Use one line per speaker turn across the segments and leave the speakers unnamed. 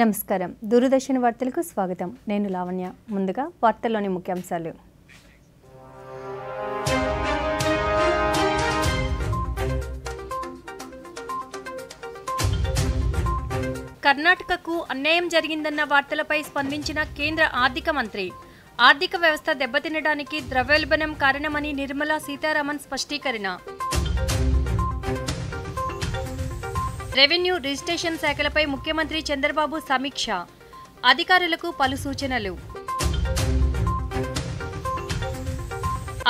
నమస్కారం దూరదర్శన్ వార్తలకు స్వాగతం నేను లావణ్య ముందుగా వార్తల్లోని ముఖ్యాంశాలు కర్ణాటకకు అన్యాయం జరిగిందన్న వార్తలపై స్పందించిన కేంద్ర ఆర్థిక మంత్రి ఆర్థిక వ్యవస్థ దెబ్బతినడానికి ద్రవ్యోల్బణం కారణమని నిర్మలా సీతారామన్ స్పష్టీకరణ రెవెన్యూ రిజిస్ట్రేషన్ శాఖలపై ముఖ్యమంత్రి చంద్రబాబు సమీక్ష అధికారులకు పలు సూచనలు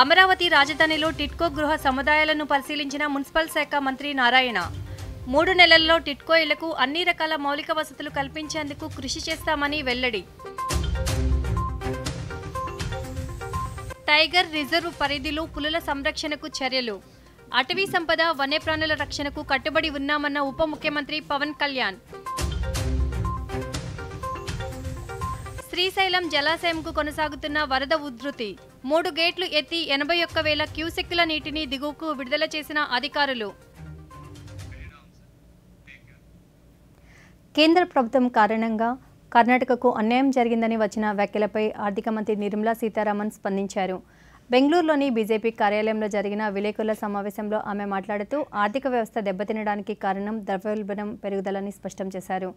అమరావతి రాజధానిలో టిట్కో గృహ సముదాయాలను పరిశీలించిన మున్సిపల్ శాఖ మంత్రి నారాయణ మూడు నెలల్లో టిట్కో ఇళ్లకు అన్ని రకాల మౌలిక వసతులు కల్పించేందుకు కృషి చేస్తామని వెల్లడి టైగర్ రిజర్వ్ పరిధిలో పులుల సంరక్షణకు చర్యలు అటవీ సంపద వన్యప్రాణుల రక్షణకు కట్టుబడి ఉన్నామన్న ఉప ముఖ్యమంత్రి పవన్ కళ్యాణ్ శ్రీశైలం జలాశయంకు కొనసాగుతున్న వరద ఉధృతి మూడు గేట్లు ఎత్తి ఎనభై ఒక్క వేల క్యూసెక్కుల నీటిని దిగువకు విడుదల చేసిన అధికారులు కేంద్ర ప్రభుత్వం కారణంగా కర్ణాటకకు అన్యాయం జరిగిందని వచ్చిన వ్యాఖ్యలపై ఆర్థిక మంత్రి నిర్మలా సీతారామన్ స్పందించారు బెంగళూరులోని బీజేపీ కార్యాలయంలో జరిగిన విలేకరుల సమావేశంలో ఆమె మాట్లాడుతూ ఆర్థిక వ్యవస్థ దెబ్బతినడానికి కారణం ద్రవ్యోల్బణం పెరుగుదలని స్పష్టం చేశారు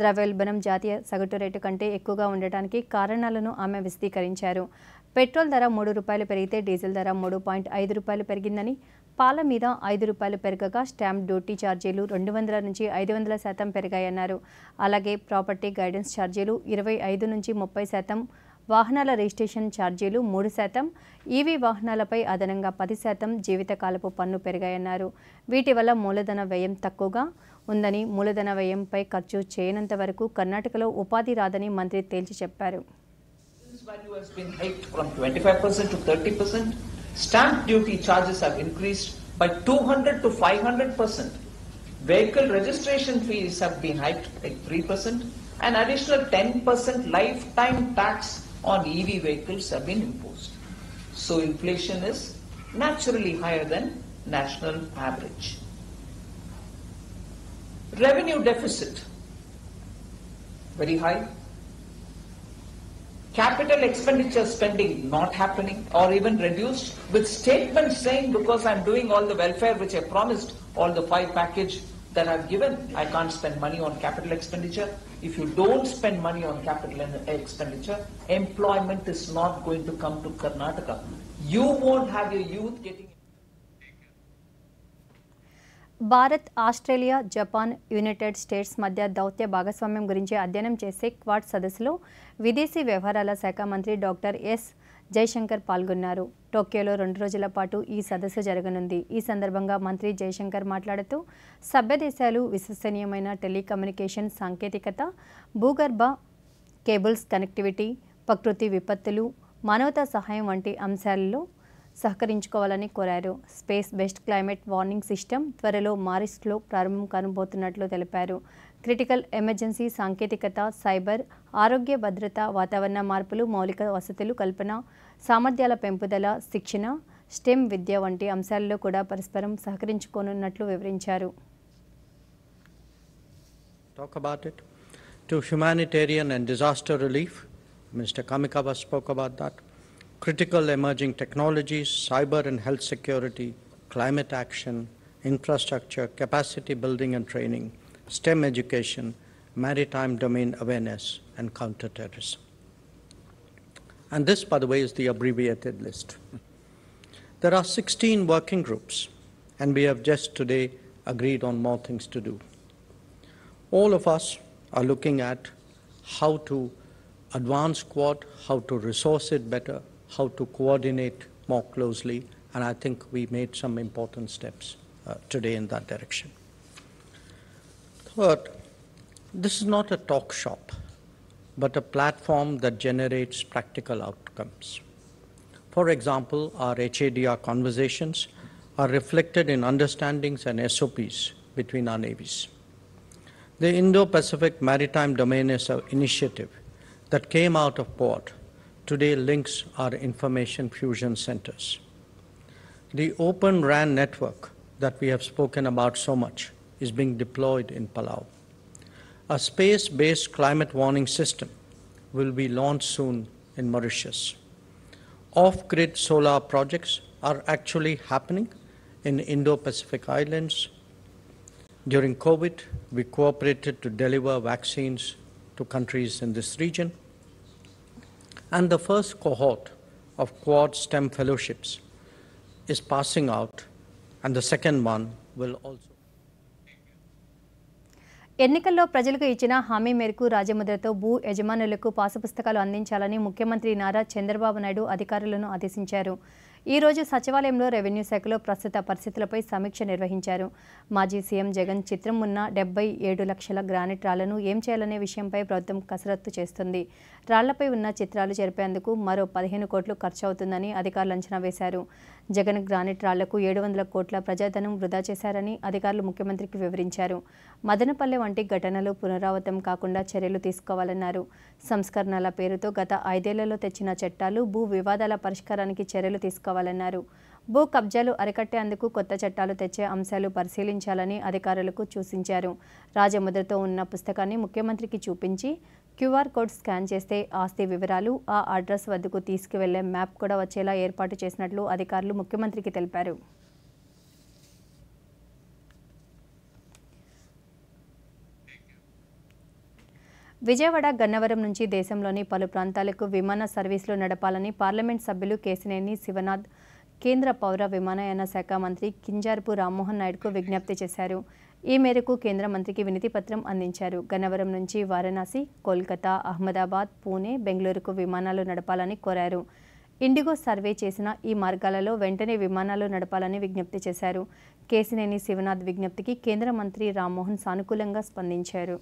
ద్రవ్యోల్బణం జాతీయ సగటు రేటు కంటే ఎక్కువగా ఉండటానికి కారణాలను ఆమె విశదీకరించారు పెట్రోల్ ధర మూడు రూపాయలు పెరిగితే డీజిల్ ధర మూడు పాయింట్ ఐదు రూపాయలు పెరిగిందని పాల మీద ఐదు రూపాయలు పెరగగా స్టాంప్ డ్యూటీ ఛార్జీలు రెండు వందల నుంచి ఐదు వందల శాతం పెరిగాయన్నారు అలాగే ప్రాపర్టీ గైడెన్స్ ఛార్జీలు ఇరవై ఐదు నుంచి ముప్పై శాతం వాహనాల రిజిస్ట్రేషన్ ఛార్జీలు మూడు శాతం ఈవీ వాహనాలపై అదనంగా పది శాతం జీవితకాలపు పన్ను పెరిగాయన్నారు వీటి వల్ల మూలధన వ్యయం తక్కువగా ఉందని మూలధన వ్యయంపై ఖర్చు చేయనంత వరకు కర్ణాటకలో ఉపాధి రాదని మంత్రి తేల్చి చెప్పారు
Vehicle registration fees have been hiked by 3%, and additional 10% lifetime tax on EV vehicles have been imposed. So inflation is naturally higher than national average. Revenue deficit, very high. Capital expenditure spending not happening or even reduced with statements saying because I'm doing all the welfare which I promised, all the five package that I've given. I can't spend money on capital expenditure. If you don't spend money on capital expenditure, employment is not going to come to Karnataka. You won't have your youth getting.
Bharat Australia Japan United States మధ్య దౌత్య భాగస్వామ్యం గురించి అధ్యయనం చేసే quad సదస్సులో విదేశీ వ్యవహారాల శాఖ మంత్రి డాక్టర్ ఎస్ జయశంకర్ పాల్గొన్నారు టోక్యోలో రెండు రోజుల పాటు ఈ సదస్సు జరగనుంది ఈ సందర్భంగా మంత్రి జయశంకర్ మాట్లాడుతూ సభ్య దేశాలు విశ్వసనీయమైన టెలికమ్యూనికేషన్ సాంకేతికత భూగర్భ కేబుల్స్ కనెక్టివిటీ ప్రకృతి విపత్తులు మానవతా సహాయం వంటి అంశాలలో సహకరించుకోవాలని కోరారు space based climate warning system త్వరలో మారిస్ట్లో ప్రారంభం కానబోతున్నట్లు తెలిపారు క్రిటికల్ ఎమర్జెన్సీ సాంకేతికత సైబర్ ఆరోగ్య భద్రత వాతావరణ మార్పులు మౌలిక వసతులు కల్పన సామర్థ్యాల పెంపుదల శిక్షణ స్టెమ్ విద్య వంటి అంశాల్లో కూడా పరస్పరం సహకరించుకోనున్నట్లు వివరించారు
Talk about it. To humanitarian and disaster relief, Mr. Kamikawa spoke about that. Critical emerging technologies, cyber and health security, climate action, infrastructure, capacity building and training – STEM education, maritime domain awareness, and counterterrorism. And this, by the way, is the abbreviated list. There are 16 working groups, and we have just today agreed on more things to do. All of us are looking at how to advance Quad, how to resource it better, how to coordinate more closely, and I think we made some important steps uh, today in that direction. But this is not a talk shop, but a platform that generates practical outcomes. For example, our HADR conversations are reflected in understandings and SOPs between our navies. The Indo-Pacific Maritime Domain Initiative that came out of port today links our information fusion centers. The Open RAN network that we have spoken about so much is being deployed in Palau. A space-based climate warning system will be launched soon in Mauritius. Off-grid solar projects are actually happening in Indo-Pacific Islands. During COVID, we cooperated to deliver vaccines to countries in this region. And the first cohort of Quad STEM fellowships is passing out, and the second one will also
ఎన్నికల్లో ప్రజలకు ఇచ్చిన హామీ మేరకు రాజముద్రతో భూ యజమానులకు పాసపుస్తకాలు అందించాలని ముఖ్యమంత్రి నారా చంద్రబాబు నాయుడు అధికారులను ఆదేశించారు ఈ రోజు సచివాలయంలో రెవెన్యూ శాఖలో ప్రస్తుత పరిస్థితులపై సమీక్ష నిర్వహించారు మాజీ సీఎం జగన్ చిత్రం ఉన్న డెబ్బై ఏడు లక్షల గ్రానైట్ రాళ్లను ఏం చేయాలనే విషయంపై ప్రభుత్వం కసరత్తు చేస్తుంది రాళ్లపై ఉన్న చిత్రాలు జరిపేందుకు మరో పదిహేను కోట్లు ఖర్చు అవుతుందని అధికారులు అంచనా వేశారు జగన్ గ్రానైట్ రాళ్లకు ఏడు వందల కోట్ల ప్రజాధనం వృధా చేశారని అధికారులు ముఖ్యమంత్రికి వివరించారు మదనపల్లె వంటి ఘటనలు పునరావృతం కాకుండా చర్యలు తీసుకోవాలన్నారు సంస్కరణల పేరుతో గత ఐదేళ్లలో తెచ్చిన చట్టాలు భూ వివాదాల పరిష్కారానికి చర్యలు తీసుకోవాలన్నారు భూ కబ్జాలు అరికట్టేందుకు కొత్త చట్టాలు తెచ్చే అంశాలు పరిశీలించాలని అధికారులకు సూచించారు రాజముద్రతో ఉన్న పుస్తకాన్ని ముఖ్యమంత్రికి చూపించి క్యూఆర్ కోడ్ స్కాన్ చేస్తే ఆస్తి వివరాలు ఆ అడ్రస్ వద్దకు తీసుకువెళ్లే మ్యాప్ కూడా వచ్చేలా ఏర్పాటు చేసినట్లు అధికారులు ముఖ్యమంత్రికి తెలిపారు విజయవాడ గన్నవరం నుంచి దేశంలోని పలు ప్రాంతాలకు విమాన సర్వీసులు నడపాలని పార్లమెంట్ సభ్యులు కేసినేని శివనాథ్ కేంద్ర పౌర విమానయాన శాఖ మంత్రి కింజార్పు రామ్మోహన్ నాయుడుకు విజ్ఞప్తి చేశారు ఈ మేరకు కేంద్ర మంత్రికి వినతి పత్రం అందించారు గన్నవరం నుంచి వారణాసి కోల్కతా అహ్మదాబాద్ పూణే బెంగళూరుకు విమానాలు నడపాలని కోరారు ఇండిగో సర్వే చేసిన ఈ మార్గాలలో వెంటనే విమానాలు నడపాలని విజ్ఞప్తి చేశారు కేసినేని శివనాథ్ విజ్ఞప్తికి కేంద్ర మంత్రి రామ్మోహన్ సానుకూలంగా స్పందించారు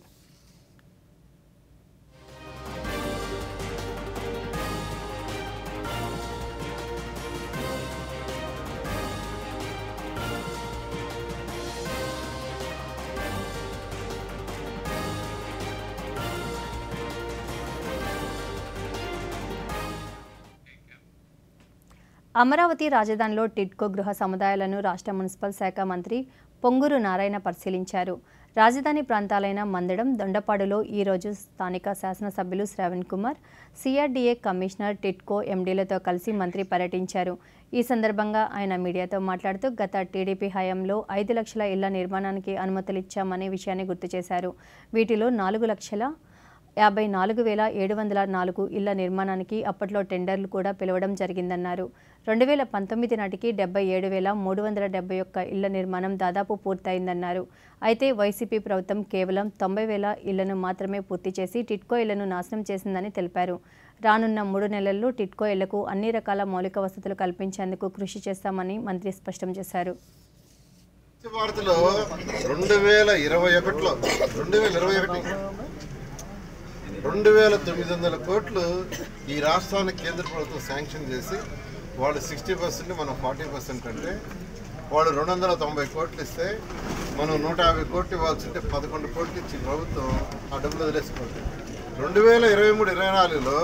అమరావతి రాజధానిలో టిడ్కో గృహ సముదాయాలను రాష్ట్ర మున్సిపల్ శాఖ మంత్రి పొంగురు నారాయణ పరిశీలించారు రాజధాని ప్రాంతాలైన మందడం దొండపాడులో ఈరోజు స్థానిక శాసనసభ్యులు శ్రవణ్ కుమార్ సిఆర్డీఏ కమిషనర్ టిట్కో ఎండీలతో కలిసి మంత్రి పర్యటించారు ఈ సందర్భంగా ఆయన మీడియాతో మాట్లాడుతూ గత టీడీపీ హయాంలో ఐదు లక్షల ఇళ్ల నిర్మాణానికి అనుమతులు ఇచ్చామనే విషయాన్ని గుర్తు చేశారు వీటిలో నాలుగు లక్షల యాభై నాలుగు వేల ఏడు వందల నాలుగు ఇళ్ల నిర్మాణానికి అప్పట్లో టెండర్లు కూడా పిలవడం జరిగిందన్నారు రెండు వేల పంతొమ్మిది నాటికి డెబ్బై ఏడు వేల మూడు వందల డెబ్బై ఒక్క ఇళ్ల నిర్మాణం దాదాపు పూర్తయిందన్నారు అయితే వైసీపీ ప్రభుత్వం కేవలం తొంభై వేల ఇళ్లను మాత్రమే పూర్తి చేసి టిట్కో ఇళ్లను నాశనం చేసిందని తెలిపారు రానున్న మూడు నెలల్లో టిట్కో ఇళ్లకు అన్ని రకాల మౌలిక వసతులు కల్పించేందుకు కృషి చేస్తామని మంత్రి స్పష్టం చేశారు
భారత్లో రెండు వేల ఇరవై ఒకటిలో రెండు వేల ఇరవై ఒకటి రెండు వేల తొమ్మిది వందల కోట్లు ఈ రాష్ట్రాన్ని కేంద్ర ప్రభుత్వం శాంక్షన్ చేసి వాళ్ళు సిక్స్టీ పర్సెంట్ మనం ఫార్టీ పర్సెంట్ అంటే వాళ్ళు రెండు వందల తొంభై కోట్లు ఇస్తే మనం నూట యాభై కోట్లు ఇవ్వాల్సి ఉంటే పదకొండు కోట్లు ఇచ్చి ప్రభుత్వం ఆ డబ్బులు వదిలేసుకోండి రెండు వేల ఇరవై మూడు ఇరవై నాలుగులో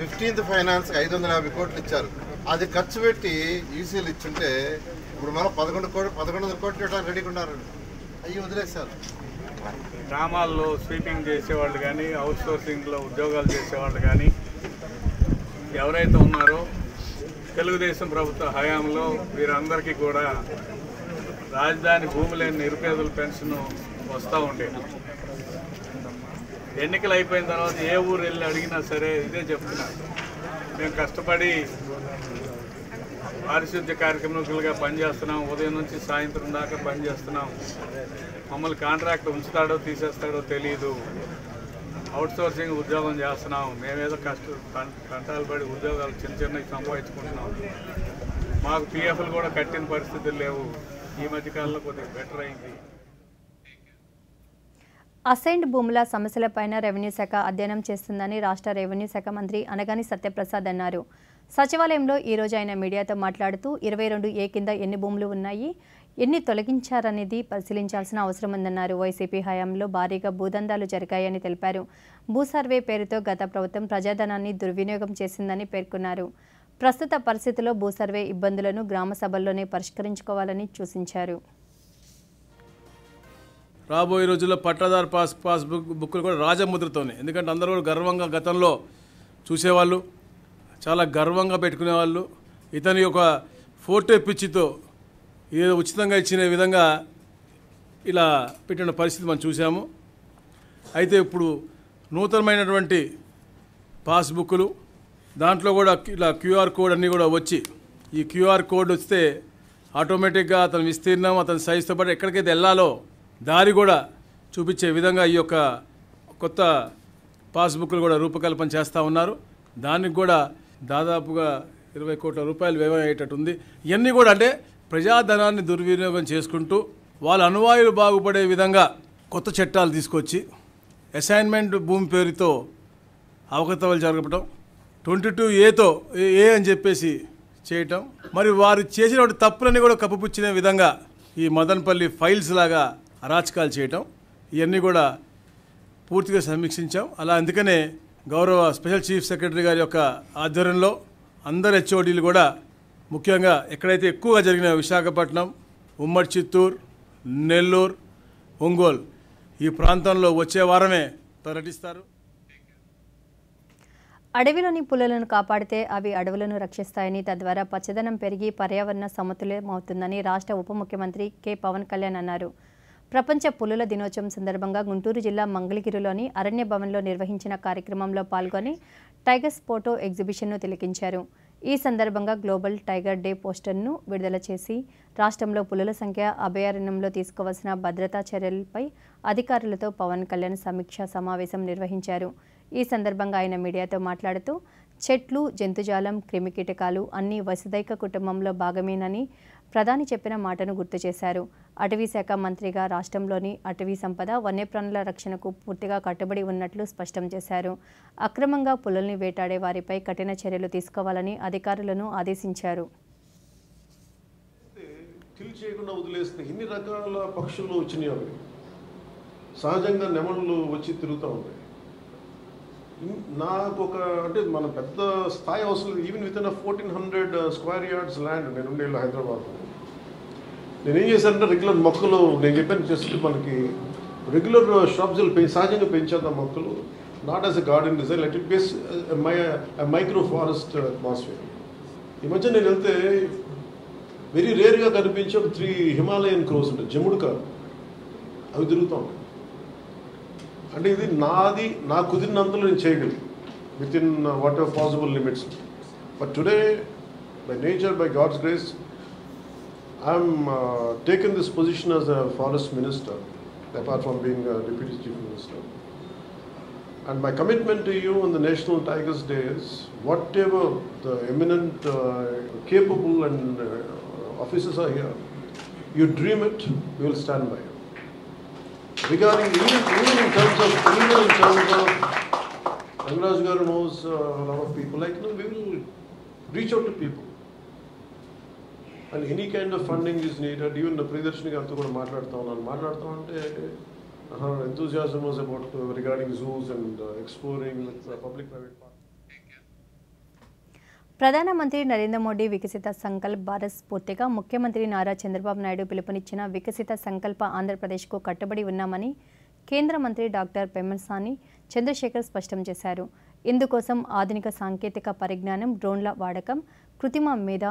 ఫిఫ్టీన్త్ ఫైనాన్స్కి ఐదు వందల యాభై కోట్లు ఇచ్చారు అది ఖర్చు పెట్టి ఈసీలు ఇచ్చుంటే ఇప్పుడు మనం పదకొండు కోట్లు పదకొండు వందల కోట్లు ఇవ్వడానికి రెడీగా ఉన్నారు అవి వదిలేశారు
గ్రామాల్లో స్వీపింగ్ చేసేవాళ్ళు కానీ అవుట్ సోర్సింగ్లో ఉద్యోగాలు చేసేవాళ్ళు కానీ ఎవరైతే ఉన్నారో తెలుగుదేశం ప్రభుత్వ హయాంలో వీరందరికీ కూడా రాజధాని భూమి లేని నిరుపేదల పెన్షన్ వస్తూ ఉండేది ఎన్నికలు అయిపోయిన తర్వాత ఏ ఊరు వెళ్ళి అడిగినా సరే ఇదే చెప్తున్నారు మేము కష్టపడి పారిశుద్ధ్య కార్యక్రమకులుగా పనిచేస్తున్నాం ఉదయం నుంచి సాయంత్రం దాకా పనిచేస్తున్నాం మమ్మల్ని కాంట్రాక్ట్ ఉంచుతాడో తీసేస్తాడో తెలియదు అవుట్సోర్సింగ్ ఉద్యోగం చేస్తున్నాం మేమేదో కష్ట కంటాలు పడి ఉద్యోగాలు చిన్న చిన్నవి సంపాదించుకుంటున్నాం మాకు పిఎఫ్లు కూడా కట్టిన పరిస్థితులు లేవు ఈ మధ్యకాలంలో కొద్దిగా బెటర్ అయింది
అసైన్డ్ భూముల సమస్యలపైన రెవెన్యూ శాఖ అధ్యయనం చేస్తుందని రాష్ట్ర రెవెన్యూ శాఖ మంత్రి అనగాని సత్యప్రసాద్ అన్నారు సచివాలయంలో ఈరోజు ఆయన మీడియాతో మాట్లాడుతూ ఇరవై రెండు ఏ కింద ఎన్ని భూములు ఉన్నాయి ఎన్ని తొలగించారనేది పరిశీలించాల్సిన అవసరం ఉందన్నారు వైసీపీ హయాంలో భారీగా భూదందాలు జరిగాయని తెలిపారు భూసర్వే పేరుతో గత ప్రభుత్వం ప్రజాధనాన్ని దుర్వినియోగం చేసిందని పేర్కొన్నారు ప్రస్తుత పరిస్థితిలో భూసర్వే ఇబ్బందులను గ్రామ సభల్లోనే పరిష్కరించుకోవాలని సూచించారు
రాబోయే రోజుల్లో పట్టాదారు పాస్ పాస్బుక్ బుక్లు కూడా రాజముద్రతోనే ఎందుకంటే అందరూ గర్వంగా గతంలో చూసేవాళ్ళు చాలా గర్వంగా పెట్టుకునేవాళ్ళు ఇతని యొక్క ఫోటో పిచ్చితో ఏదో ఉచితంగా ఇచ్చిన విధంగా ఇలా పెట్టిన పరిస్థితి మనం చూసాము అయితే ఇప్పుడు నూతనమైనటువంటి పాస్బుక్లు దాంట్లో కూడా ఇలా క్యూఆర్ కోడ్ అన్నీ కూడా వచ్చి ఈ క్యూఆర్ కోడ్ వస్తే ఆటోమేటిక్గా అతని విస్తీర్ణం అతని సైజుతో పాటు ఎక్కడికైతే వెళ్ళాలో దారి కూడా చూపించే విధంగా ఈ యొక్క కొత్త పాస్బుక్లు కూడా రూపకల్పన చేస్తూ ఉన్నారు దానికి కూడా దాదాపుగా ఇరవై కోట్ల రూపాయలు వ్యయం ఉంది ఇవన్నీ కూడా అంటే ప్రజాధనాన్ని దుర్వినియోగం చేసుకుంటూ వాళ్ళ అనువాయులు బాగుపడే విధంగా కొత్త చట్టాలు తీసుకొచ్చి అసైన్మెంట్ భూమి పేరుతో అవకతవలు జరగటం ట్వంటీ టూ ఏతో ఏ అని చెప్పేసి చేయటం మరి వారు చేసిన తప్పులన్నీ కూడా కప్పుపుచ్చిన విధంగా ఈ మదన్పల్లి ఫైల్స్ లాగా అరాచకాలు చేయటం ఇవన్నీ కూడా పూర్తిగా సమీక్షించాం అలా అందుకనే గౌరవ స్పెషల్ చీఫ్ సెక్రటరీ గారి యొక్క ఆధ్వర్యంలో అందరు హెచ్ఓడీలు కూడా ముఖ్యంగా ఎక్కడైతే ఎక్కువగా జరిగిన విశాఖపట్నం ఉమ్మడి చిత్తూరు నెల్లూరు ఒంగోలు ఈ ప్రాంతంలో వచ్చే వారమే పర్యటిస్తారు
అడవిలోని పుల్లలను కాపాడితే అవి అడవులను రక్షిస్తాయని తద్వారా పచ్చదనం పెరిగి పర్యావరణ సమతుల్యమవుతుందని రాష్ట్ర ఉప ముఖ్యమంత్రి కె పవన్ కళ్యాణ్ అన్నారు ప్రపంచ పులుల దినోత్సవం సందర్భంగా గుంటూరు జిల్లా మంగళగిరిలోని అరణ్య భవన్లో నిర్వహించిన కార్యక్రమంలో పాల్గొని టైగర్స్ ఫోటో ఎగ్జిబిషన్ను తిలకించారు ఈ సందర్భంగా గ్లోబల్ టైగర్ డే పోస్టర్ను విడుదల చేసి రాష్ట్రంలో పులుల సంఖ్య అభయారణ్యంలో తీసుకోవాల్సిన భద్రతా చర్యలపై అధికారులతో పవన్ కళ్యాణ్ సమీక్షా సమావేశం నిర్వహించారు ఈ సందర్భంగా ఆయన మీడియాతో మాట్లాడుతూ చెట్లు జంతుజాలం క్రిమికీటకాలు అన్ని వసుదైక కుటుంబంలో భాగమేనని ప్రధాని చెప్పిన మాటను గుర్తు చేశారు అటవీ శాఖ మంత్రిగా రాష్ట్రంలోని అటవీ సంపద వన్యప్రాణుల రక్షణకు పూర్తిగా కట్టుబడి ఉన్నట్లు స్పష్టం చేశారు అక్రమంగా పులల్ని వేటాడే వారిపై కఠిన చర్యలు తీసుకోవాలని అధికారులను ఆదేశించారు
సహజంగా నెమళ్ళు వచ్చి తిరుగుతూ ఉంటాయి నాకు ఒక అంటే మన పెద్ద స్థాయి అవసరం even within fourteen hundred square yards land నేను ఉండేళ్ళు హైదరాబాద్లో నేను ఏం చేశానంటే రెగ్యులర్ మొక్కలు నేను చెప్పాను జస్ట్ మనకి రెగ్యులర్ షాప్స్ పెంచి సహజంగా పెంచేద్దాం మొక్కలు not as a garden design let it base my micro forest atmosphere ఈ మధ్య నేను వెళ్తే వెరీ రేర్గా కనిపించే ఒక త్రీ హిమాలయన్ క్రోస్ ఉంటాయి జముడుక అవి తిరుగుతూ ఉంటాయి అంటే ఇది నాది నా కుదిరినంతలో నేను చేయగలిగి within whatever possible limits but today by nature by God's grace I'm uh, taken this position as a forest minister, apart from being a deputy chief minister. And my commitment to you on the National Tigers Day is whatever the eminent, uh, capable and uh, officers are here, you dream it, we will stand by you. Regarding even, even in terms of, even in terms of, Angraj Garu knows uh, a lot of people, like, you know, we will reach out to people. And any kind of funding is needed even Priyadarshini గారితో కూడా మాట్లాడుతూ ఉన్నాను మాట్లాడుతూ ఉంటే enthusiasm was about regarding zoos and exploring public private
ప్రధానమంత్రి నరేంద్ర మోడీ వికసిత సంకల్ప్ భారత్ స్ఫూర్తిగా ముఖ్యమంత్రి నారా చంద్రబాబు నాయుడు పిలుపునిచ్చిన వికసిత సంకల్ప ఆంధ్రప్రదేశ్కు కట్టుబడి ఉన్నామని కేంద్ర మంత్రి డాక్టర్ పెమ్మసాని చంద్రశేఖర్ స్పష్టం చేశారు ఇందుకోసం ఆధునిక సాంకేతిక పరిజ్ఞానం డ్రోన్ల వాడకం కృత్రిమ మీద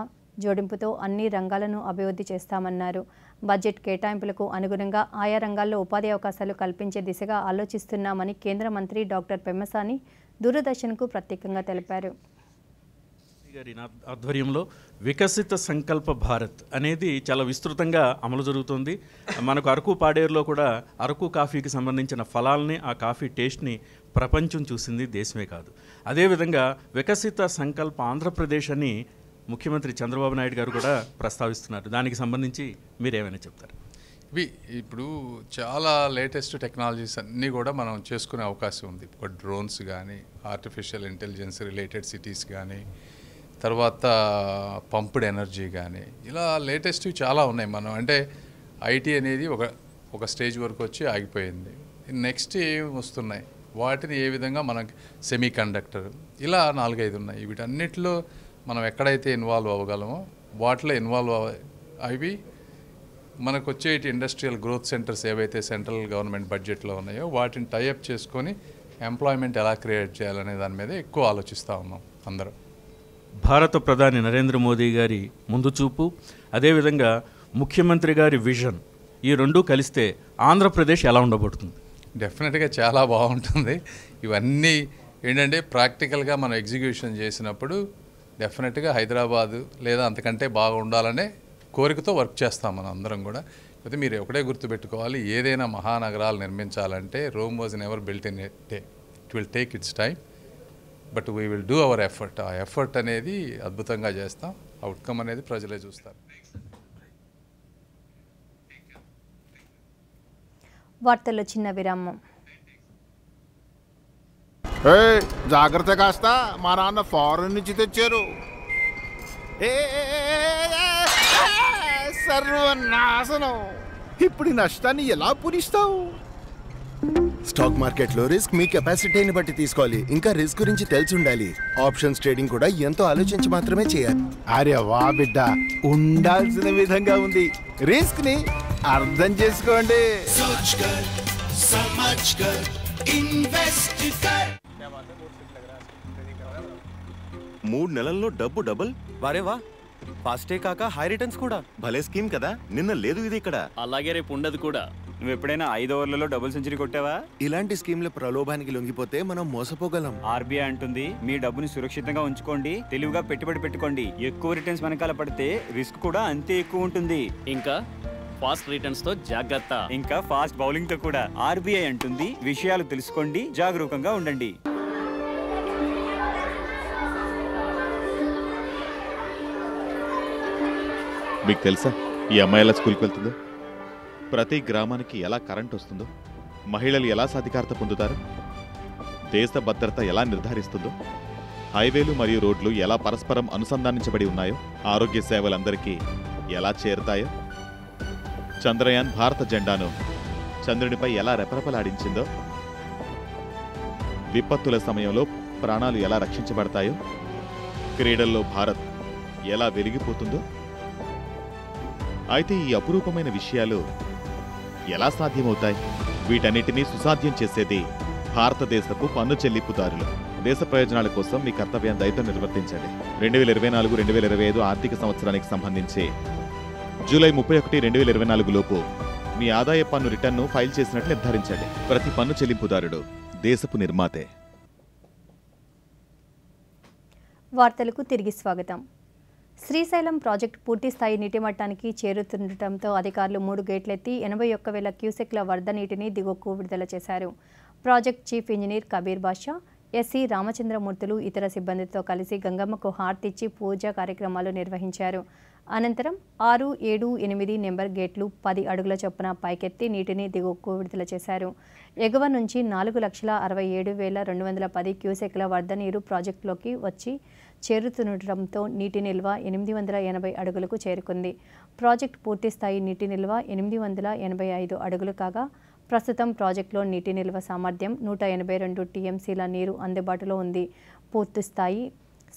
జోడింపుతో అన్ని రంగాలను అభివృద్ధి చేస్తామన్నారు బడ్జెట్ కేటాయింపులకు అనుగుణంగా ఆయా రంగాల్లో ఉపాధి అవకాశాలు కల్పించే దిశగా ఆలోచిస్తున్నామని కేంద్ర మంత్రి డాక్టర్ పెమ్మసాని దూరదర్శన్కు ప్రత్యేకంగా తెలిపారు
ఆధ్వర్యంలో వికసిత సంకల్ప భారత్ అనేది చాలా విస్తృతంగా అమలు జరుగుతుంది మనకు అరకు పాడేరులో కూడా అరకు కాఫీకి సంబంధించిన ఫలాల్ని ఆ కాఫీ టేస్ట్ని ప్రపంచం చూసింది దేశమే కాదు అదేవిధంగా వికసిత సంకల్ప ఆంధ్రప్రదేశ్ అని ముఖ్యమంత్రి చంద్రబాబు నాయుడు గారు కూడా ప్రస్తావిస్తున్నారు దానికి సంబంధించి మీరు ఏమైనా చెప్తారు
ఇవి ఇప్పుడు చాలా లేటెస్ట్ టెక్నాలజీస్ అన్నీ కూడా మనం చేసుకునే అవకాశం ఉంది ఒక డ్రోన్స్ కానీ ఆర్టిఫిషియల్ ఇంటెలిజెన్స్ రిలేటెడ్ సిటీస్ కానీ తర్వాత పంప్డ్ ఎనర్జీ కానీ ఇలా లేటెస్ట్ చాలా ఉన్నాయి మనం అంటే ఐటీ అనేది ఒక ఒక స్టేజ్ వరకు వచ్చి ఆగిపోయింది నెక్స్ట్ ఏమి వస్తున్నాయి వాటిని ఏ విధంగా మనకి సెమీ కండక్టర్ ఇలా నాలుగైదు ఉన్నాయి వీటన్నిటిలో మనం ఎక్కడైతే ఇన్వాల్వ్ అవ్వగలమో వాటిలో ఇన్వాల్వ్ అవి మనకు వచ్చేటి ఇండస్ట్రియల్ గ్రోత్ సెంటర్స్ ఏవైతే సెంట్రల్ గవర్నమెంట్ బడ్జెట్లో ఉన్నాయో వాటిని టైఅప్ చేసుకొని ఎంప్లాయ్మెంట్ ఎలా క్రియేట్ చేయాలనే దాని మీద ఎక్కువ ఆలోచిస్తూ ఉన్నాం అందరూ
భారత ప్రధాని నరేంద్ర మోదీ గారి ముందు చూపు అదేవిధంగా ముఖ్యమంత్రి గారి విజన్ ఈ రెండు కలిస్తే ఆంధ్రప్రదేశ్ ఎలా ఉండబడుతుంది
డెఫినెట్గా చాలా బాగుంటుంది ఇవన్నీ ఏంటంటే ప్రాక్టికల్గా మనం ఎగ్జిక్యూషన్ చేసినప్పుడు డెఫినెట్గా హైదరాబాదు లేదా అంతకంటే బాగా ఉండాలనే కోరికతో వర్క్ చేస్తాం మనం అందరం కూడా అయితే మీరు ఒకటే గుర్తుపెట్టుకోవాలి ఏదైనా మహానగరాలు నిర్మించాలంటే Rome was never built in day it will take its time but we will do our effort ఆ ఎఫర్ట్ అనేది అద్భుతంగా చేస్తాం అవుట్కమ్ అనేది ప్రజలే చూస్తారు
వార్తల్లో చిన్న విరామం
ఏ జాగ్రత్త కాస్త మా నాన్న ఫారెన్ నుంచి తెచ్చారు
సర్వనాశనం ఇప్పుడు నష్టాన్ని ఎలా పూరిస్తావు స్టాక్
మార్కెట్లో రిస్క్ మీ కెపాసిటీని బట్టి తీసుకోవాలి ఇంకా రిస్క్ గురించి తెలిసి ఉండాలి ఆప్షన్స్ ట్రేడింగ్ కూడా ఎంతో ఆలోచించి మాత్రమే చేయాలి అరే వా బిడ్డ ఉండాల్సిన విధంగా ఉంది రిస్క్ ని అర్థం చేసుకోండి
మూడు నెలల్లో డబ్బు డబుల్ వారేవా ఫాస్టే కాక హై రిటర్న్స్ కూడా భలే స్కీమ్ కదా నిన్న లేదు ఇది ఇక్కడ అలాగే రేపు ఉండదు కూడా నువ్వు ఎప్పుడైనా ఐదు ఓవర్లలో డబుల్ సెంచరీ
కొట్టావా ఇలాంటి స్కీమ్ల ప్రలోభానికి లొంగిపోతే మనం మోసపోగలం ఆర్బీఐ అంటుంది మీ డబ్బుని సురక్షితంగా ఉంచుకోండి తెలివిగా పెట్టుబడి పెట్టుకోండి ఎక్కువ రిటర్న్స్ వెనకాల పడితే రిస్క్ కూడా అంతే ఎక్కువ ఉంటుంది ఇంకా ఫాస్ట్ రిటర్న్స్ తో జాగ్రత్త ఇంకా ఫాస్ట్ బౌలింగ్ తో కూడా ఆర్బీఐ అంటుంది విషయాలు తెలుసుకోండి జాగరూకంగా ఉండండి
మీకు తెలుసా ఈ అమ్మాయి ఎలా స్కూల్కి వెళ్తుందో ప్రతి గ్రామానికి ఎలా కరెంట్ వస్తుందో మహిళలు ఎలా సాధికారత పొందుతారు దేశ భద్రత ఎలా నిర్ధారిస్తుందో హైవేలు మరియు రోడ్లు ఎలా పరస్పరం అనుసంధానించబడి ఉన్నాయో ఆరోగ్య సేవలందరికీ ఎలా చేరుతాయో చంద్రయాన్ భారత జెండాను చంద్రునిపై ఎలా రెపరెపలాడించిందో విపత్తుల సమయంలో ప్రాణాలు ఎలా రక్షించబడతాయో క్రీడల్లో భారత్ ఎలా వెలిగిపోతుందో అయితే ఈ అపురూపమైన విషయాలు ఎలా సాధ్యమవుతాయి వీటన్నిటినీ సుసాధ్యం చేసేది భారతదేశపు పన్ను చెల్లింపుదారులు దేశ ప్రయోజనాల కోసం మీ కర్తవ్యం దయతో నిర్వర్తించండి రెండు వేల ఇరవై నాలుగు రెండు వేల ఇరవై ఐదు ఆర్థిక సంవత్సరానికి సంబంధించి జూలై ముప్పై ఒకటి రెండు వేల ఇరవై నాలుగులోపు మీ ఆదాయ పన్ను రిటర్న్ను ఫైల్ చేసినట్లు నిర్ధారించండి ప్రతి పన్ను చెల్లింపుదారుడు దేశపు నిర్మాతే
వార్తలకు తిరిగి స్వాగతం శ్రీశైలం ప్రాజెక్టు పూర్తి స్థాయి నీటి మట్టానికి చేరుతుండటంతో అధికారులు మూడు గేట్లెత్తి ఎనభై ఒక్క వేల క్యూసెక్ల వరద నీటిని దిగువకు విడుదల చేశారు project chief engineer Kabir Basha SC రామచంద్రమూర్తులు ఇతర సిబ్బందితో కలిసి గంగమ్మకు హార్తిచ్చి పూజా కార్యక్రమాలు నిర్వహించారు అనంతరం ఆరు ఏడు ఎనిమిది నెంబర్ గేట్లు పది అడుగుల చొప్పున పైకెత్తి నీటిని దిగువకు విడుదల చేశారు ఎగువ నుంచి నాలుగు లక్షల అరవై ఏడు వేల రెండు వందల పది క్యూసెక్ల వరద నీరు ప్రాజెక్టులోకి వచ్చి చేరుతుండటంతో నీటి నిల్వ ఎనిమిది వందల ఎనభై అడుగులకు చేరుకుంది ప్రాజెక్టు పూర్తి స్థాయి నీటి నిల్వ ఎనిమిది వందల ఎనభై ఐదు అడుగులు కాగా ప్రస్తుతం ప్రాజెక్టులో నీటి నిల్వ సామర్థ్యం నూట ఎనభై రెండు టీఎంసీల నీరు అందుబాటులో ఉంది పూర్తి స్థాయి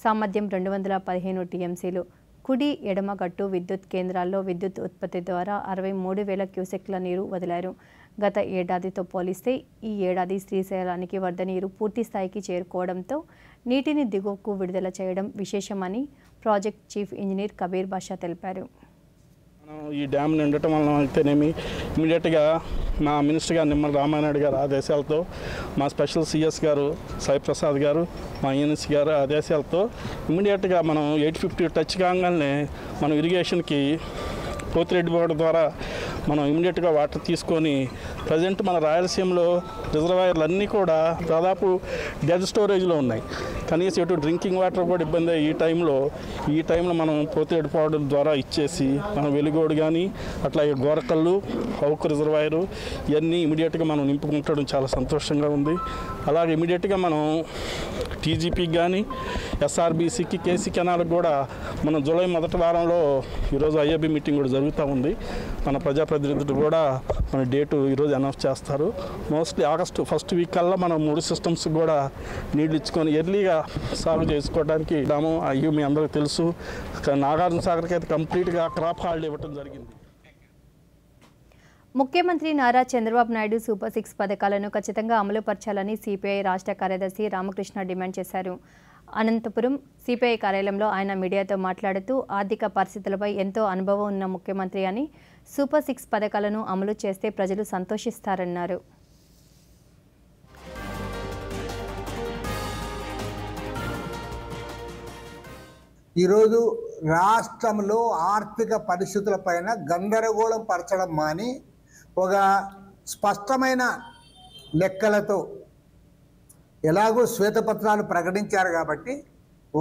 సామర్థ్యం రెండు వందల పదిహేను టీఎంసీలు కుడి ఎడమగట్టు విద్యుత్ కేంద్రాల్లో విద్యుత్ ఉత్పత్తి ద్వారా అరవై మూడు వేల క్యూసెక్ల నీరు వదిలారు గత ఏడాదితో పోలిస్తే ఈ ఏడాది శ్రీశైలానికి వరద నీరు పూర్తి స్థాయికి చేరుకోవడంతో నీటిని దిగువకు విడుదల చేయడం విశేషమని project chief engineer Kabir Basha తెలిపారు
ఈ డ్యామ్ నిండటం వలన అయితేనేమి ఇమీడియట్గా మా మినిస్టర్ గారు నిమ్మల రామానాయుడు గారు ఆదేశాలతో మా స్పెషల్ సిఎస్ గారు సాయి ప్రసాద్ గారు మా ఈఎన్సి e గారు ఆదేశాలతో ఇమీడియట్గా మనం ఎయిట్ ఫిఫ్టీ టచ్ కాగానే మనం ఇరిగేషన్కి పోతిరెడ్డి బోర్డు ద్వారా మనం ఇమీడియట్గా వాటర్ తీసుకొని ప్రజెంట్ మన రాయలసీమలో రిజర్వాయర్లు అన్నీ కూడా దాదాపు డెడ్ స్టోరేజ్లో ఉన్నాయి కనీసం ఎటు డ్రింకింగ్ వాటర్ కూడా ఇబ్బంది ఈ టైంలో ఈ టైంలో మనం పోతిరెడ్డి పౌడర్ ద్వారా ఇచ్చేసి మనం వెలుగోడు కానీ అట్లా గోరకల్లు హౌక్ రిజర్వాయరు ఇవన్నీ ఇమీడియట్గా మనం నింపుకుంటడం చాలా సంతోషంగా ఉంది అలాగే ఇమీడియట్గా మనం టీజీపీకి కానీ ఎస్ఆర్బీసీకి కేసీ కెనాల్కి కూడా మనం జూలై మొదటి వారంలో ఈరోజు ఐఏబీ మీటింగ్ కూడా జరుగుతూ ఉంది మన ప్రజాప్రతినిధులు కూడా మన డేటు ఈరోజు అనౌన్స్ చేస్తారు మోస్ట్లీ ఆగస్టు ఫస్ట్ వీక్ కల్లా మనం మూడు సిస్టమ్స్ కూడా నీళ్ళు ఇచ్చుకొని ఎర్లీగా సాగు చేసుకోవడానికి ఇద్దాము అయ్యో మీ అందరికీ తెలుసు నాగార్జున సాగర్కి అయితే కంప్లీట్గా క్రాప్ హాల్డ్ ఇవ్వడం జరిగింది
ముఖ్యమంత్రి నారా చంద్రబాబు నాయుడు సూపర్ సిక్స్ పథకాలను ఖచ్చితంగా అమలుపరచాలని సిపిఐ రాష్ట్ర కార్యదర్శి రామకృష్ణ డిమాండ్ చేశారు అనంతపురం సిపిఐ కార్యాలయంలో ఆయన మీడియాతో మాట్లాడుతూ ఆర్థిక పరిస్థితులపై ఎంతో అనుభవం ఉన్న ముఖ్యమంత్రి అని సూపర్ సిక్స్ పథకాలను అమలు చేస్తే ప్రజలు సంతోషిస్తారన్నారు
ఈరోజు రాష్ట్రంలో ఆర్థిక పరిస్థితుల పైన గందరగోళం పరచడం మాని ఒక స్పష్టమైన లెక్కలతో ఎలాగో శ్వేతపత్రాలు ప్రకటించారు కాబట్టి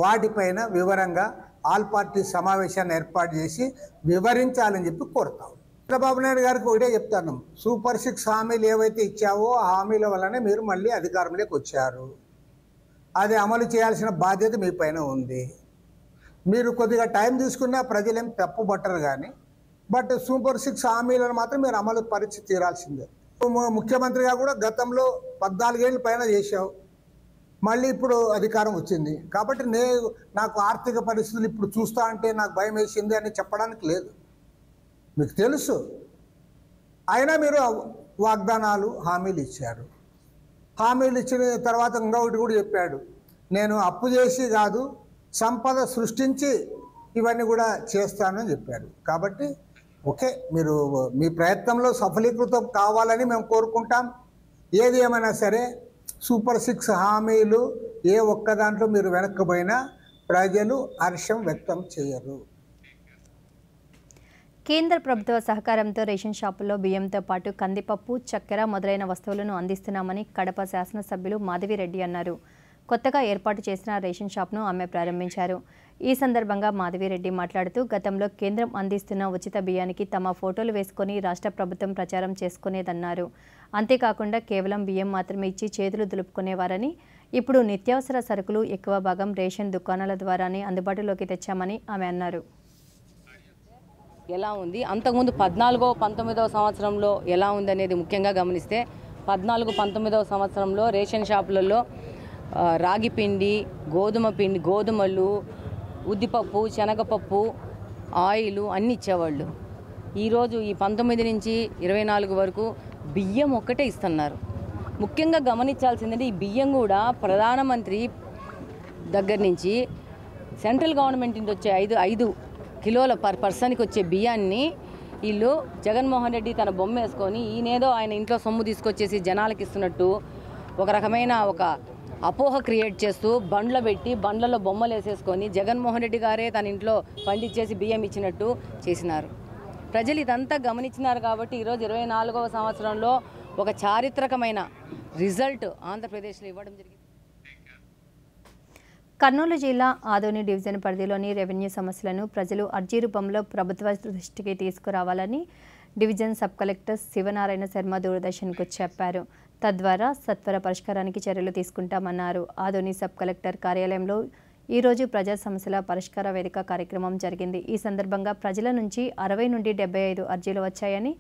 వాటిపైన వివరంగా ఆల్ పార్టీ సమావేశాన్ని ఏర్పాటు చేసి వివరించాలని చెప్పి కోరుతాం చంద్రబాబు నాయుడు గారికి ఒకటే చెప్తాను సూపర్ సిక్స్ హామీలు ఏవైతే ఇచ్చావో ఆ హామీల వల్లనే మీరు మళ్ళీ అధికారంలోకి వచ్చారు అది అమలు చేయాల్సిన బాధ్యత మీ పైన ఉంది మీరు కొద్దిగా టైం తీసుకున్నా ప్రజలేం తప్పు పట్టరు కానీ బట్ సూపర్ సిక్స్ హామీలను మాత్రం మీరు అమలు పరిచి తీరాల్సిందే ముఖ్యమంత్రిగా కూడా గతంలో పద్నాలుగేళ్ళు పైన చేశావు మళ్ళీ ఇప్పుడు అధికారం వచ్చింది కాబట్టి నే నాకు ఆర్థిక పరిస్థితులు ఇప్పుడు చూస్తా అంటే నాకు భయం వేసింది అని చెప్పడానికి లేదు మీకు తెలుసు అయినా మీరు వాగ్దానాలు హామీలు ఇచ్చారు హామీలు ఇచ్చిన తర్వాత ఇంకొకటి కూడా చెప్పాడు నేను అప్పు చేసి కాదు సంపద సృష్టించి ఇవన్నీ కూడా చేస్తానని చెప్పాడు కాబట్టి ఓకే మీరు మీ ప్రయత్నంలో సఫలీకృతం కావాలని మేము కోరుకుంటాం ఏది ఏమైనా సరే సూపర్ సిక్స్ హామీలు ఏ ఒక్క దాంట్లో మీరు వెనక్కిపోయినా ప్రజలు హర్షం వ్యక్తం చేయరు
కేంద్ర ప్రభుత్వ సహకారంతో రేషన్ షాపుల్లో బియ్యంతో పాటు కందిపప్పు చక్కెర మొదలైన వస్తువులను అందిస్తున్నామని కడప శాసనసభ్యులు మాధవిరెడ్డి అన్నారు కొత్తగా ఏర్పాటు చేసిన రేషన్ షాప్ను ఆమె ప్రారంభించారు ఈ సందర్భంగా మాధవిరెడ్డి మాట్లాడుతూ గతంలో కేంద్రం అందిస్తున్న ఉచిత బియ్యానికి తమ ఫోటోలు వేసుకుని రాష్ట్ర ప్రభుత్వం ప్రచారం చేసుకునేదన్నారు అంతేకాకుండా కేవలం బియ్యం మాత్రమే ఇచ్చి చేతులు దులుపుకునేవారని ఇప్పుడు నిత్యావసర సరుకులు ఎక్కువ భాగం రేషన్ దుకాణాల ద్వారానే అందుబాటులోకి తెచ్చామని ఆమె అన్నారు
ఎలా ఉంది అంతకుముందు పద్నాలుగో పంతొమ్మిదవ సంవత్సరంలో ఎలా ఉంది అనేది ముఖ్యంగా గమనిస్తే పద్నాలుగు పంతొమ్మిదవ సంవత్సరంలో రేషన్ షాపులలో రాగి పిండి గోధుమ పిండి గోధుమలు ఉద్దిపప్పు శనగపప్పు ఆయిలు అన్నీ ఇచ్చేవాళ్ళు ఈరోజు ఈ పంతొమ్మిది నుంచి ఇరవై నాలుగు వరకు బియ్యం ఒక్కటే ఇస్తున్నారు ముఖ్యంగా గమనించాల్సిందంటే ఈ బియ్యం కూడా ప్రధానమంత్రి దగ్గర నుంచి సెంట్రల్ గవర్నమెంట్ నుంచి వచ్చే ఐదు ఐదు కిలోల పర్ పర్సన్కి వచ్చే బియ్యాన్ని వీళ్ళు జగన్మోహన్ రెడ్డి తన బొమ్మ వేసుకొని ఈయనేదో ఆయన ఇంట్లో సొమ్ము తీసుకొచ్చేసి జనాలకు ఇస్తున్నట్టు ఒక రకమైన ఒక అపోహ క్రియేట్ చేస్తూ బండ్లు పెట్టి బండ్లలో బొమ్మలు వేసేసుకొని జగన్మోహన్ రెడ్డి గారే తన ఇంట్లో పండించేసి బియ్యం ఇచ్చినట్టు చేసినారు ప్రజలు ఇదంతా గమనించినారు కాబట్టి ఈరోజు ఇరవై నాలుగవ సంవత్సరంలో ఒక చారిత్రకమైన రిజల్ట్ ఆంధ్రప్రదేశ్లో ఇవ్వడం జరిగింది
కర్నూలు జిల్లా ఆదోని డివిజన్ పరిధిలోని రెవెన్యూ సమస్యలను ప్రజలు అర్జీ రూపంలో ప్రభుత్వ దృష్టికి తీసుకురావాలని division sub collector Sivanarayana Sharma దూరదర్శన్కు చెప్పారు తద్వారా సత్వర పరిష్కారానికి చర్యలు తీసుకుంటామన్నారు ఆదోని సబ్ కలెక్టర్ కార్యాలయంలో ఈరోజు ప్రజా సమస్యల పరిష్కార వేదిక కార్యక్రమం జరిగింది ఈ సందర్భంగా ప్రజల నుంచి అరవై నుండి డెబ్బై ఐదు అర్జీలు వచ్చాయని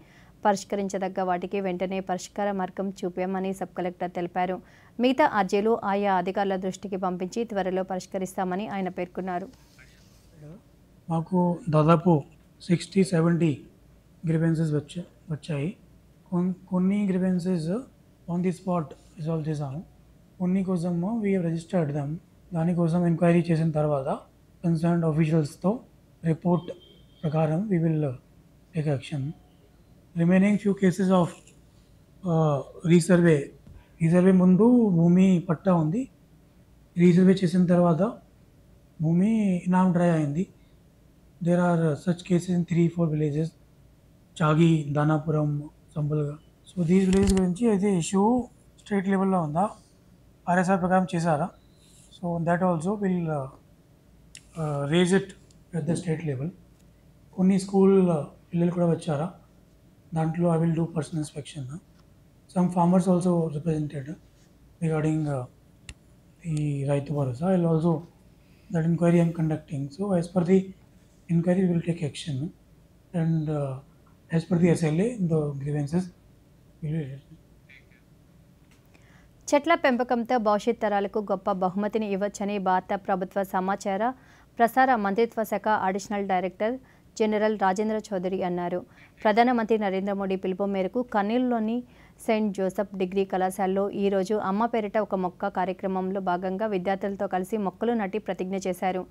పరిష్కరించదగ్గ వాటికి వెంటనే పరిష్కార మార్గం చూపామని సబ్ కలెక్టర్ తెలిపారు మిగతా అర్జీలు ఆయా అధికారుల దృష్టికి పంపించి త్వరలో పరిష్కరిస్తామని ఆయన పేర్కొన్నారు
మాకు దాదాపు సిక్స్టీ సెవెంటీ గ్రివెన్సెస్ వచ్చా వచ్చాయి కొన్ని grievances on the spot resolve చేశాము కొన్ని కోసము వీ రిజిస్టర్డ్ దాము దానికోసం ఎంక్వైరీ చేసిన తర్వాత కన్సర్న్ ఆఫీషియల్స్తో రిపోర్ట్ ప్రకారం we will take action remaining few cases of resurvey resurvey ముందు భూమి పట్టా ఉంది రీసర్వే చేసిన తర్వాత భూమి ఇనామ్ డ్రై అయింది there are such cases in three four villages Chagi Danapuram సంబల్గా సో దీస్ విలేజ్ గురించి అయితే ఇష్యూ స్టేట్ లెవెల్లో ఉందా ఆర్ఎస్ఆర్ ప్రకారం చేశారా So, that also will uh, uh, raise it at the state level. school కొన్ని స్కూల్ పిల్లలు Dantlo, I will do personal inspection. Personal inspection some farmers also represented the right to భరోసా I also that inquiry I am conducting. So as per the inquiry, we will take action, and uh, as per the SLA, the grievances will be. written.
చెట్ల పెంపకంతో భవిష్యత్ తరాలకు గొప్ప బహుమతిని ఇవ్వచ్చని భారత ప్రభుత్వ సమాచార ప్రసార మంత్రిత్వ శాఖ additional director general Rajendra Chaudhary అన్నారు ప్రధానమంత్రి నరేంద్ర మోడీ పిలుపు మేరకు కర్నూలులోని సెయింట్ జోసెఫ్ డిగ్రీ కళాశాలలో ఈరోజు అమ్మ పేరిట ఒక మొక్క కార్యక్రమంలో భాగంగా విద్యార్థులతో కలిసి మొక్కలు నాటి ప్రతిజ్ఞ చేశారు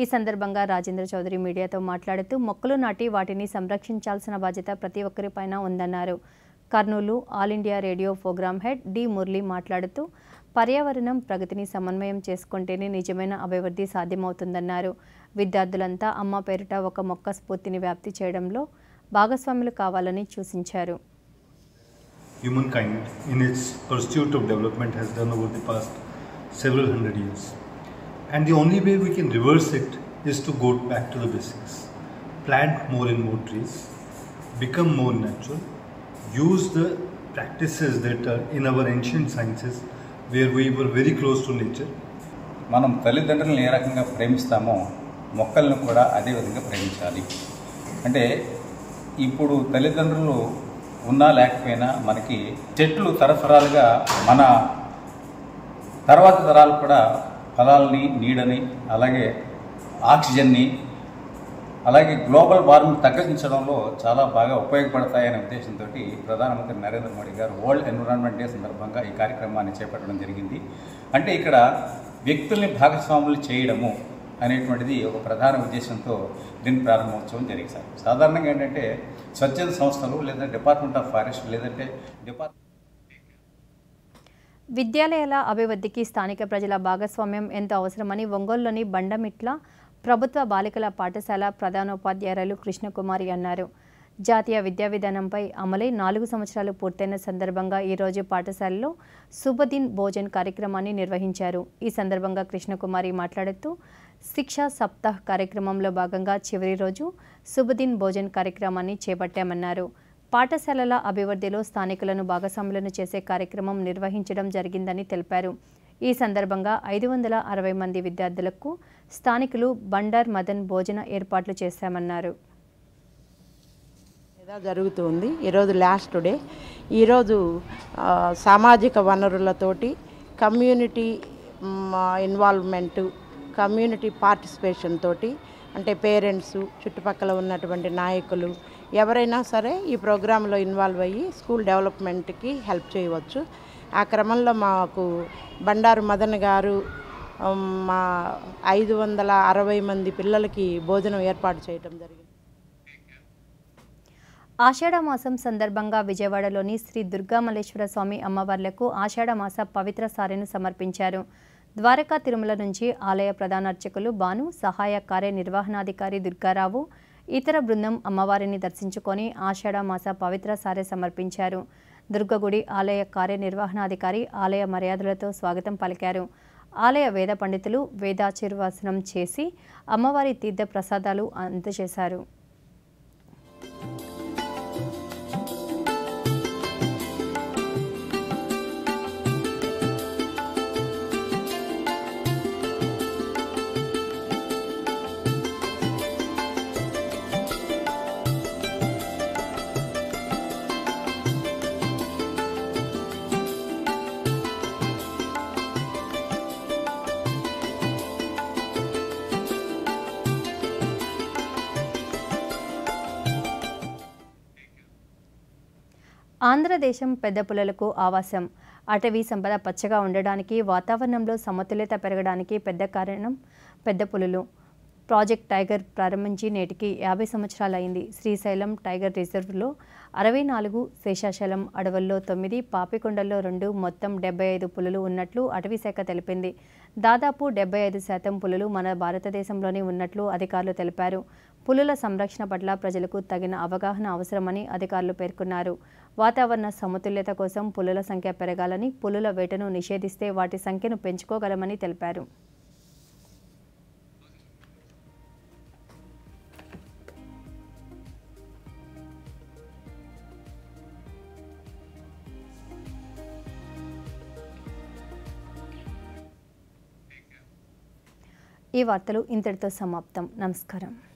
ఈ సందర్భంగా రాజేంద్ర చౌదరి మీడియాతో మాట్లాడుతూ మొక్కలు నాటి వాటిని సంరక్షించాల్సిన బాధ్యత ప్రతి ఒక్కరిపైన ఉందన్నారు Kurnool All India Radio program head D Murali మాట్లాడుతూ పర్యావరణం ప్రగతిని సమన్వయం చేసుకుంటేనే నిజమైన అభివృద్ధి సాధ్యమవుతుందన్నారు విద్యార్థులంతా అమ్మ పేరిట ఒక మొక్క స్ఫూర్తిని వ్యాప్తి చేయడంలో భాగస్వాములు కావాలని సూచించారు
human kind in of development years and the trees become use the practices that in in our sciences
where we we very close close to మనం తల్లిదండ్రులను ఏ రకంగా ప్రేమిస్తామో మొక్కలను కూడా అదే విధంగా ప్రేమించాలి అంటే ఇప్పుడు తల్లిదండ్రులు ఉన్నా లేకపోయినా మనకి చెట్లు తరతరాలుగా మన తర్వాత తరాలు కూడా ఫలాల్ని నీడని అలాగే ఆక్సిజన్ని అలాగే గ్లోబల్ వార్మింగ్ తగ్గించడంలో చాలా బాగా ఉపయోగపడతాయనే ఉద్దేశంతో ప్రధానమంత్రి నరేంద్ర మోడీ గారు వరల్డ్ ఎన్విరాన్మెంట్ డే సందర్భంగా ఈ కార్యక్రమాన్ని చేపట్టడం జరిగింది అంటే ఇక్కడ వ్యక్తుల్ని భాగస్వాములు చేయడము అనేటువంటిది ఒక ప్రధాన ఉద్దేశంతో దీని ప్రారంభోత్సవం జరిగింది సాధారణంగా ఏంటంటే స్వచ్ఛంద సంస్థలు లేదా డిపార్ట్మెంట్ ఆఫ్ ఫారెస్ట్ లేదంటే డిపార్ట్
విద్యాలయాల అభివృద్ధికి స్థానిక ప్రజల భాగస్వామ్యం ఎంతో అవసరమని ఒంగోలులోని బండమిట్ల ప్రభుత్వ బాలికల పాఠశాల ప్రధానోపాధ్యాయురాలు కృష్ణకుమారి అన్నారు జాతీయ విద్యా విధానంపై అమలై నాలుగు సంవత్సరాలు పూర్తయిన సందర్భంగా ఈరోజు పాఠశాలలో శుభదిన్ భోజన్ కార్యక్రమాన్ని నిర్వహించారు ఈ సందర్భంగా కృష్ణకుమారి మాట్లాడుతూ శిక్షా సప్తాహ్ కార్యక్రమంలో భాగంగా చివరి రోజు శుభదిన్ భోజన్ కార్యక్రమాన్ని చేపట్టామన్నారు పాఠశాలల అభివృద్ధిలో స్థానికులను భాగస్వాములను చేసే కార్యక్రమం నిర్వహించడం జరిగిందని తెలిపారు ఈ సందర్భంగా ఐదు వందల అరవై మంది విద్యార్థులకు స్థానికులు బండార్ మదన్ భోజన ఏర్పాట్లు చేశామన్నారు
జరుగుతుంది ఈరోజు లాస్ట్ డే ఈరోజు సామాజిక వనరులతోటి కమ్యూనిటీ ఇన్వాల్వ్మెంటు కమ్యూనిటీ పార్టిసిపేషన్ తోటి అంటే పేరెంట్స్ చుట్టుపక్కల ఉన్నటువంటి నాయకులు ఎవరైనా సరే ఈ ప్రోగ్రాంలో ఇన్వాల్వ్ అయ్యి స్కూల్ డెవలప్మెంట్కి హెల్ప్ చేయవచ్చు ఆ క్రమంలో మాకు బండారు మదన్ గారు మా ఐదు వందల అరవై మంది పిల్లలకి భోజనం ఏర్పాటు చేయటం జరిగింది ఆషాఢ
మాసం సందర్భంగా విజయవాడలోని శ్రీ దుర్గామల్లేశ్వర స్వామి అమ్మవార్లకు ఆషాఢ మాస పవిత్ర సారెను సమర్పించారు ద్వారకా తిరుమల నుంచి ఆలయ ప్రధాన అర్చకులు బాను సహాయ కార్యనిర్వహణాధికారి దుర్గారావు ఇతర బృందం అమ్మవారిని దర్శించుకొని ఆషాఢ మాస పవిత్ర సారే సమర్పించారు దుర్గగుడి ఆలయ కార్యనిర్వహణాధికారి ఆలయ మర్యాదలతో స్వాగతం పలికారు ఆలయ వేద పండితులు వేదాశీర్వాసనం చేసి అమ్మవారి తీర్థ ప్రసాదాలు అందజేశారు ఆంధ్రదేశం పెద్ద పులులకు ఆవాసం అటవీ సంపద పచ్చగా ఉండడానికి వాతావరణంలో సమతుల్యత పెరగడానికి పెద్ద కారణం పెద్ద పులులు ప్రాజెక్ట్ టైగర్ ప్రారంభించి నేటికి యాభై సంవత్సరాలు అయింది శ్రీశైలం టైగర్ రిజర్వ్లో అరవై నాలుగు శేషాచలం అడవుల్లో తొమ్మిది పాపికొండల్లో రెండు మొత్తం డెబ్బై ఐదు పులులు ఉన్నట్లు అటవీ శాఖ తెలిపింది దాదాపు డెబ్బై ఐదు శాతం పులులు మన భారతదేశంలోనే ఉన్నట్లు అధికారులు తెలిపారు పులుల సంరక్షణ పట్ల ప్రజలకు తగిన అవగాహన అవసరమని అధికారులు పేర్కొన్నారు వాతావరణ సమతుల్యత కోసం పులుల సంఖ్య పెరగాలని పులుల వేటను నిషేధిస్తే వాటి సంఖ్యను పెంచుకోగలమని తెలిపారు ఈ వార్తలు ఇంతటితో సమాప్తం నమస్కారం